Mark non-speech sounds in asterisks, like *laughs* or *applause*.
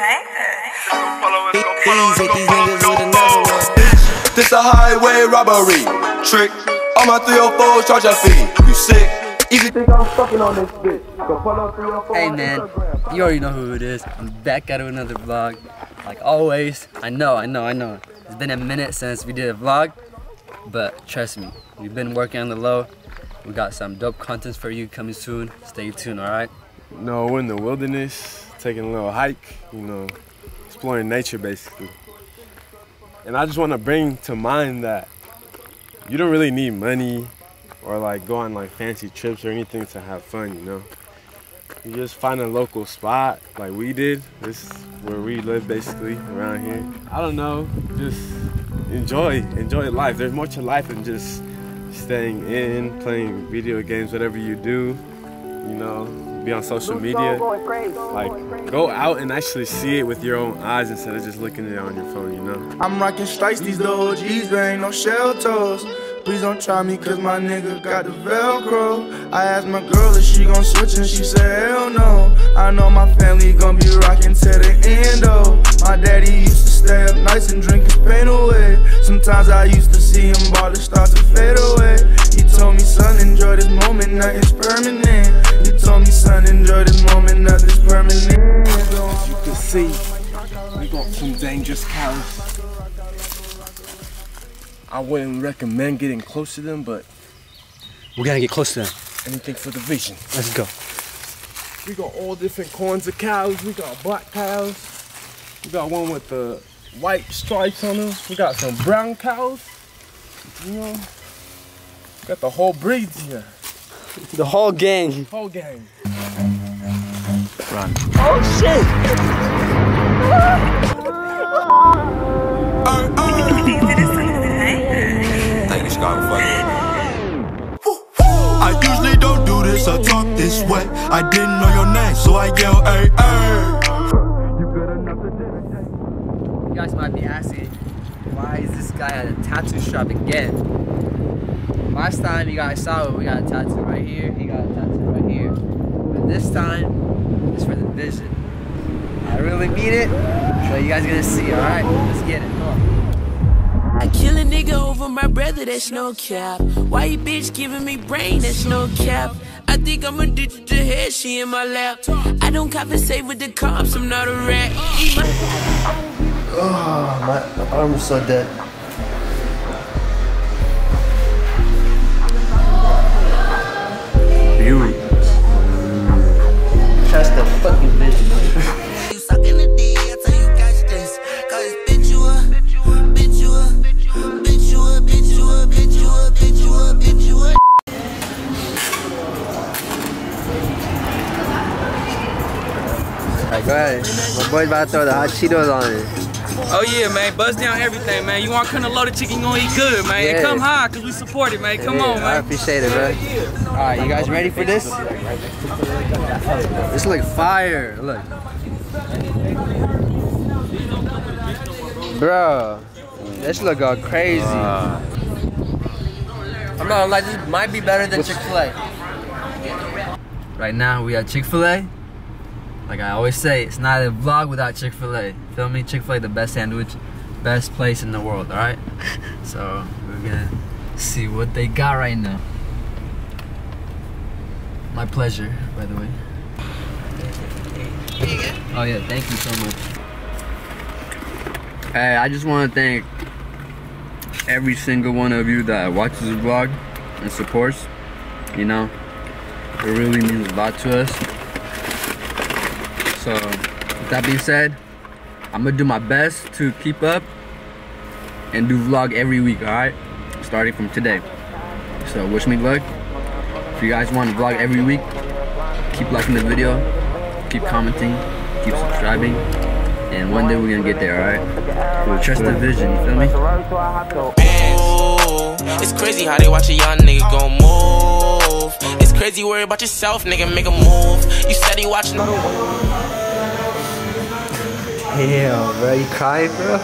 Please hit these niggas with another one. This a highway robbery. Trick. All my 304s charge a fee. You sick? Easy think I'm fucking on this bitch. Go pull up 304 Hey man, Instagram. you already know who it is. I'm back out of another vlog. Like always, I know, I know, I know. It's been a minute since we did a vlog, but trust me, we've been working on the low. We got some dope content for you coming soon. Stay tuned, alright? No, we're in the wilderness, taking a little hike, you know, exploring nature basically. And I just want to bring to mind that you don't really need money or like go on like fancy trips or anything to have fun, you know. You just find a local spot like we did. This is where we live basically around here. I don't know, just enjoy, enjoy life. There's more to life than just staying in, playing video games, whatever you do, you know, be on social media. Like, go out and actually see it with your own eyes instead of just looking at it on your phone, you know? I'm rocking stripes, these the OGs, there ain't no shell toes. Please don't try me, cause my nigga got the Velcro. I asked my girl if she gon' switch, and she said, hell no. I know my family gon' be rocking to the end, though. My daddy used to stay up nights and drink his pain away. Sometimes I used to see him ball start to fade away. He told me, son, enjoy this moment, nothing's permanent. See, we got some dangerous cows. I wouldn't recommend getting close to them, but We're gonna get close to them. anything for the vision. Let's go. We got all different kinds of cows. We got black cows. We got one with the white stripes on them. We got some brown cows. You know, got the whole breeds here. *laughs* The whole gang. Whole gang. Oh, Thank you, Scott. I usually don't do this or talk this way. I didn't know your name, so I yell, hey, hey. You guys might be asking, why is this guy at a tattoo shop again? Last time you guys saw it, we got a tattoo right here, he got a tattoo right here. But this time, it's for the vision. I really mean it, so you guys gonna see, alright? Let's get it, come on. I kill a nigga over my brother, that's no cap. Why you bitch giving me brain, that's no cap. I think I'm addicted to ditch the head, she in my lap. I don't compensate with the cops, I'm not a rat. Eat my- ah, My arm so dead. Alright, go ahead. My boy's about to throw the hot Cheetos on it. Oh yeah, man, buzz down everything, man. You want to load of chicken, you gonna eat good, man. Yeah. Come high, cause we support it, man. Come Yeah, on, man. I appreciate it, bro. Alright, you guys ready for this? This look fire. Look. Bro, this look all crazy. I'm not gonna lie, this might be better than Chick-fil-A. Right now, we at Chick-fil-A. Like I always say, it's not a vlog without Chick-fil-A. Feel me? Chick-fil-A, the best sandwich, best place in the world, alright? *laughs* So, we're gonna see what they got right now. My pleasure, by the way. Oh yeah, thank you so much. Hey, I just want to thank every single one of you that watches the vlog and supports. You know, it really means a lot to us. So, with that being said, I'm gonna do my best to keep up and do vlog every week, alright? Starting from today. So, wish me luck. If you guys want to vlog every week, keep liking the video, keep commenting, keep subscribing, and one day we're gonna get there, alright? Trust the vision, you feel me? Ooh, It's crazy how they watch a young nigga go. It's crazy worry about yourself, nigga, make a move. You steady watching. Damn, bro, you crying, bro?